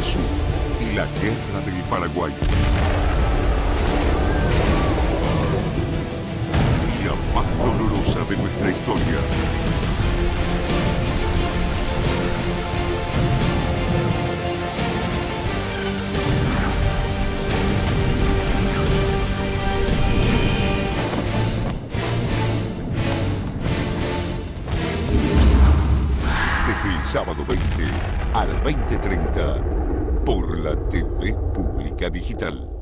La Guerra del Paraguay. La más dolorosa de nuestra historia. Desde el sábado 20 al 2030 Digital.